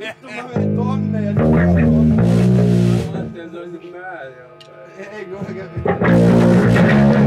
Vittu mä menin tonne ja nyt mä tonne. Mä ajattelin, että se olisi nää. joo. Ei kun oikein.